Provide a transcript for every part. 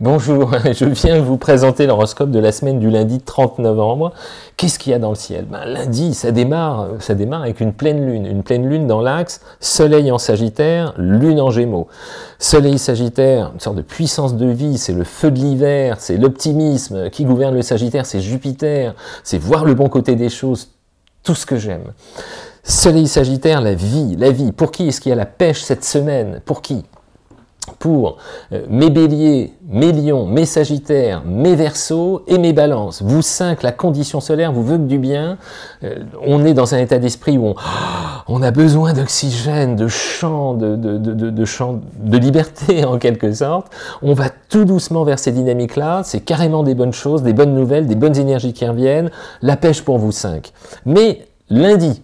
Bonjour, je viens vous présenter l'horoscope de la semaine du lundi 30 novembre. Qu'est-ce qu'il y a dans le ciel? Ben, Lundi, ça démarre, ça démarre avec une pleine lune. Une pleine lune dans l'axe Soleil en Sagittaire, Lune en Gémeaux. Soleil Sagittaire, une sorte de puissance de vie, c'est le feu de l'hiver, c'est l'optimisme. Qui gouverne le Sagittaire C'est Jupiter. C'est voir le bon côté des choses, tout ce que j'aime. Soleil Sagittaire, la vie, la vie. Pour qui est-ce qu'il y a la pêche cette semaine? Pour qui? Pour euh, mes béliers, mes lions, mes sagittaires, mes versos et mes balances. Vous cinq, la condition solaire vous veut du bien. Euh, on est dans un état d'esprit où on, a besoin d'oxygène, de chant, de, de, chant, de liberté en quelque sorte. On va tout doucement vers ces dynamiques-là. C'est carrément des bonnes choses, des bonnes nouvelles, des bonnes énergies qui reviennent. La pêche pour vous cinq. Mais lundi,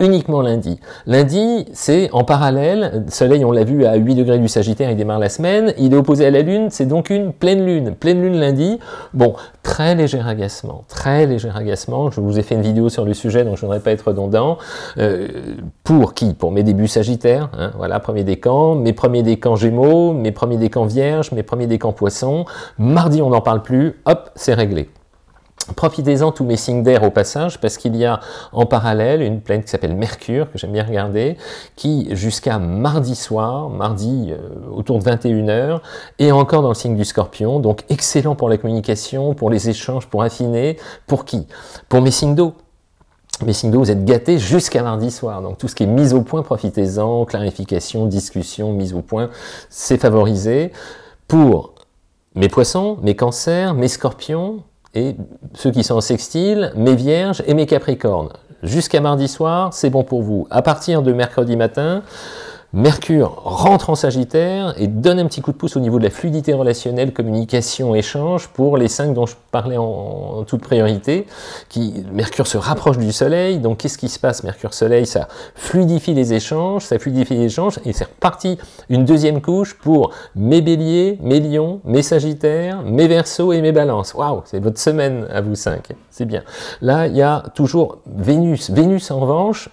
uniquement lundi. Lundi, c'est en parallèle, le soleil, on l'a vu, à 8 degrés du Sagittaire, il démarre la semaine, il est opposé à la Lune, c'est donc une pleine Lune. Pleine Lune lundi, bon, très léger agacement, très léger agacement, je vous ai fait une vidéo sur le sujet, donc je ne voudrais pas être redondant. Euh, pour qui? Pour mes débuts Sagittaires, hein, voilà, premier décan, mes premiers décans Gémeaux, mes premiers décans Vierges, mes premiers décans Poissons. Mardi, on n'en parle plus, hop, c'est réglé. Profitez-en tous mes signes d'air au passage, parce qu'il y a en parallèle une planète qui s'appelle Mercure, que j'aime bien regarder, qui jusqu'à mardi soir, mardi euh, autour de 21h, est encore dans le signe du scorpion, donc excellent pour la communication, pour les échanges, pour affiner. Pour qui? Pour mes signes d'eau. Mes signes d'eau, vous êtes gâtés jusqu'à mardi soir. Donc tout ce qui est mise au point, profitez-en, clarification, discussion, mise au point, c'est favorisé. Pour mes poissons, mes cancers, mes scorpions, et ceux qui sont en sextile, mes vierges et mes capricornes. Jusqu'à mardi soir, c'est bon pour vous. À partir de mercredi matin, Mercure rentre en Sagittaire et donne un petit coup de pouce au niveau de la fluidité relationnelle, communication, échange pour les cinq dont je parlais en, toute priorité. Qui, Mercure se rapproche du Soleil, donc qu'est-ce qui se passe? Mercure-Soleil, ça fluidifie les échanges, ça fluidifie les échanges et c'est reparti une deuxième couche pour mes béliers, mes lions, mes sagittaires, mes versos et mes balances. Waouh, c'est votre semaine à vous cinq, c'est bien. Là, il y a toujours Vénus. Vénus, en revanche,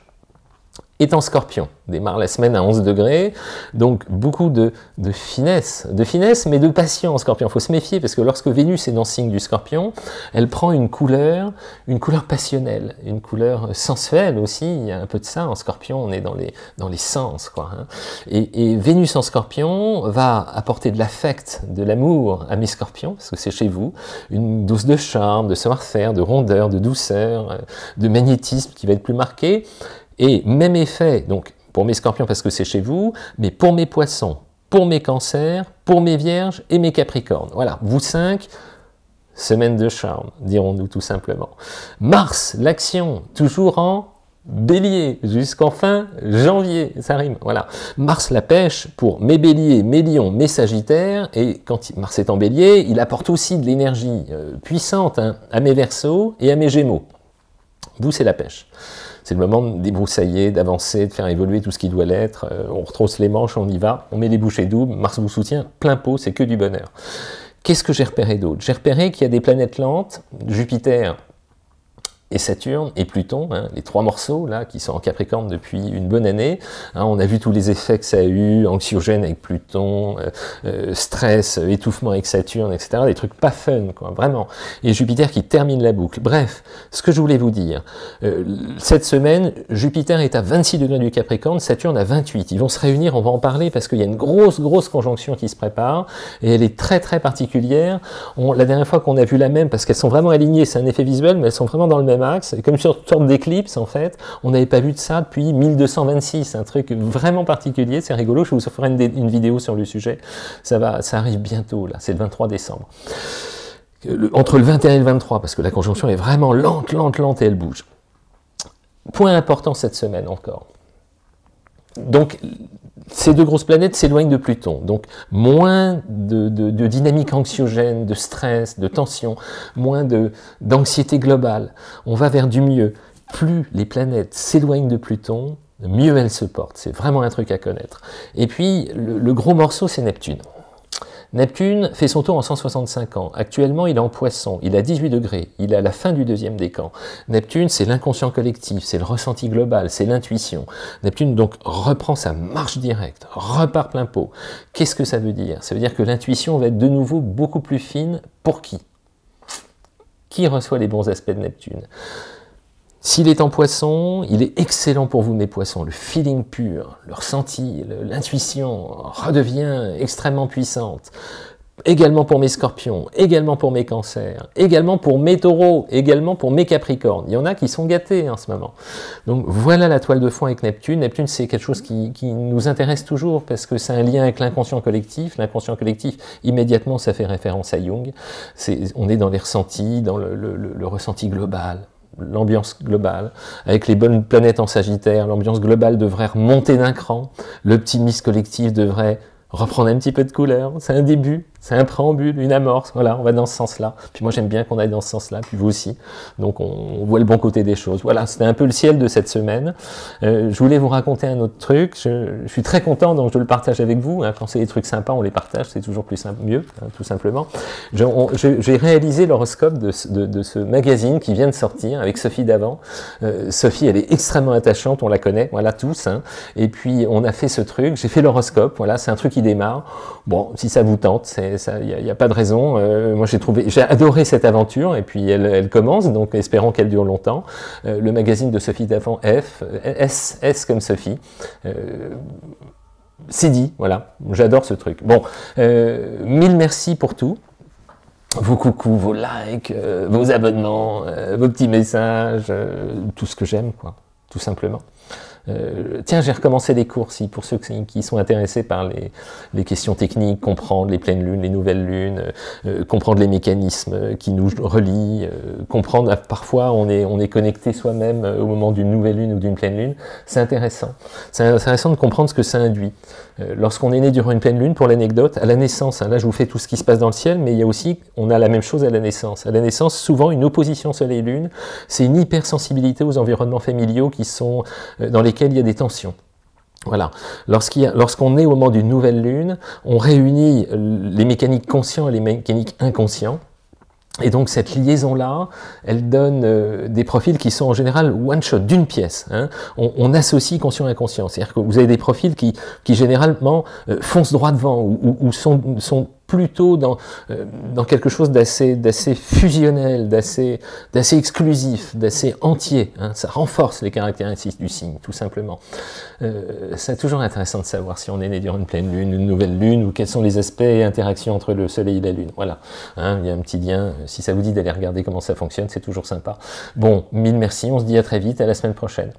en scorpion, démarre la semaine à 11 degrés, donc beaucoup de, finesse, de finesse, mais de patience, scorpion. Il faut se méfier, parce que lorsque Vénus est dans le signe du scorpion, elle prend une couleur, une couleur passionnelle, une couleur sensuelle aussi, il y a un peu de ça, en scorpion, on est dans les, dans les sens, quoi. Hein. Et, Vénus en scorpion va apporter de l'affect, de l'amour à mes scorpions, parce que c'est chez vous, une dose de charme, de savoir-faire, de rondeur, de douceur, euh, de magnétisme qui va être plus marqué, et même effet, donc pour mes scorpions parce que c'est chez vous, mais pour mes poissons, pour mes cancers, pour mes vierges et mes capricornes. Voilà, vous cinq, semaine de charme, dirons-nous tout simplement. Mars, l'action, toujours en bélier, jusqu'en fin janvier, ça rime, voilà. Mars la pêche pour mes béliers, mes lions, mes sagittaires, et quand Mars est en bélier, il apporte aussi de l'énergie euh, puissante hein, à mes versos et à mes gémeaux. Vous, c'est la pêche. C'est le moment de débroussailler, d'avancer, de faire évoluer tout ce qui doit l'être. Euh, on retrousse les manches, on y va, on met les bouchées doubles, Mars vous soutient, plein pot, c'est que du bonheur. Qu'est-ce que j'ai repéré d'autre? J'ai repéré qu'il y a des planètes lentes, Jupiter et Saturne et Pluton, hein, les trois morceaux là qui sont en Capricorne depuis une bonne année. Hein, on a vu tous les effets que ça a eu, anxiogène avec Pluton, euh, euh, stress, étouffement avec Saturne, etc. Des trucs pas fun, quoi, vraiment. Et Jupiter qui termine la boucle. Bref, ce que je voulais vous dire, euh, cette semaine, Jupiter est à 26 degrés du Capricorne, Saturne à 28. Ils vont se réunir, on va en parler parce qu'il y a une grosse, grosse conjonction qui se prépare et elle est très, très particulière. La dernière fois qu'on a vu la même, parce qu'elles sont vraiment alignées, c'est un effet visuel, mais elles sont vraiment dans le même comme une sorte d'éclipse en fait. On n'avait pas vu de ça depuis 1226, un truc vraiment particulier, c'est rigolo, je vous ferai une, vidéo sur le sujet. Ça, va, ça arrive bientôt, là, c'est le 23 décembre. entre le 21 et le 23, parce que la conjonction est vraiment lente, lente, lente et elle bouge. Point important cette semaine encore. Donc, ces deux grosses planètes s'éloignent de Pluton, donc moins de, dynamique anxiogène, de stress, de tension, moins d'anxiété globale. On va vers du mieux. Plus les planètes s'éloignent de Pluton, mieux elles se portent. C'est vraiment un truc à connaître. Et puis, le, gros morceau, c'est Neptune. Neptune fait son tour en 165 ans. Actuellement, il est en poisson, il a 18 degrés, il est à la fin du deuxième décan. Neptune, c'est l'inconscient collectif, c'est le ressenti global, c'est l'intuition. Neptune, donc, reprend sa marche directe, repart plein pot. Qu'est-ce que ça veut dire? Ça veut dire que l'intuition va être de nouveau beaucoup plus fine. Pour qui? Qui reçoit les bons aspects de Neptune? S'il est en poisson, il est excellent pour vous, mes poissons. Le feeling pur, le ressenti, l'intuition redevient extrêmement puissante. Également pour mes scorpions, également pour mes cancers, également pour mes taureaux, également pour mes capricornes. Il y en a qui sont gâtés en ce moment. Donc voilà la toile de fond avec Neptune. Neptune, c'est quelque chose qui, nous intéresse toujours parce que c'est un lien avec l'inconscient collectif. L'inconscient collectif, immédiatement, ça fait référence à Jung. on est dans les ressentis, dans le ressenti global, l'ambiance globale, avec les bonnes planètes en Sagittaire, l'ambiance globale devrait remonter d'un cran, l'optimisme collectif devrait reprendre un petit peu de couleur, c'est un début, c'est un préambule, une amorce, voilà, on va dans ce sens-là. Puis moi j'aime bien qu'on aille dans ce sens-là, puis vous aussi. Donc on, voit le bon côté des choses. Voilà, c'était un peu le ciel de cette semaine. Euh, je voulais vous raconter un autre truc. Je, suis très content, donc je le partage avec vous. Hein. Quand c'est des trucs sympas, on les partage, c'est toujours plus simple, mieux, hein, tout simplement. J'ai réalisé l'horoscope de, de, ce magazine qui vient de sortir avec Sophie Davant. Euh, Sophie, elle est extrêmement attachante, on la connaît, voilà tous. Hein. Et puis on a fait ce truc, j'ai fait l'horoscope, voilà, c'est un truc qui démarre. Bon, si ça vous tente, c'est il n'y a, pas de raison. Euh, moi, j'ai trouvé, j'ai adoré cette aventure, et puis elle, commence, donc espérons qu'elle dure longtemps. Euh, le magazine de Sophie Davant F, S, S comme Sophie. Euh, c'est dit, voilà, j'adore ce truc. Bon, mille merci pour tout vos coucous, vos likes, vos abonnements, vos petits messages, tout ce que j'aime, quoi, tout simplement. Euh, tiens, j'ai recommencé les cours, si, pour ceux qui sont intéressés par les, questions techniques, comprendre les pleines lunes, les nouvelles lunes, euh, comprendre les mécanismes qui nous relient, euh, comprendre, parfois on est, on est connecté soi-même au moment d'une nouvelle lune ou d'une pleine lune, c'est intéressant. C'est intéressant de comprendre ce que ça induit. Lorsqu'on est né durant une pleine lune, pour l'anecdote, à la naissance, hein, là je vous fais tout ce qui se passe dans le ciel, mais il y a aussi, on a la même chose à la naissance. À la naissance, souvent une opposition Soleil-Lune, c'est une hypersensibilité aux environnements familiaux qui sont dans les il y a des tensions. Voilà. Lorsqu'on est au moment d'une nouvelle lune, on réunit les mécaniques conscients et les mécaniques inconscients. Et donc cette liaison-là, elle donne euh, des profils qui sont en général one-shot, d'une pièce. Hein. On, associe conscient et inconscient. C'est-à-dire que vous avez des profils qui, qui généralement euh, foncent droit devant ou, sont plutôt dans, euh, dans quelque chose d'assez fusionnel, d'assez exclusif, d'assez entier. Hein. Ça renforce les caractéristiques du signe, tout simplement. Euh, c'est toujours intéressant de savoir si on est né durant une pleine lune, une nouvelle lune, ou quels sont les aspects et interactions entre le soleil et la lune. Voilà, hein, il y a un petit lien. Si ça vous dit d'aller regarder comment ça fonctionne, c'est toujours sympa. Bon, mille merci, on se dit à très vite, à la semaine prochaine.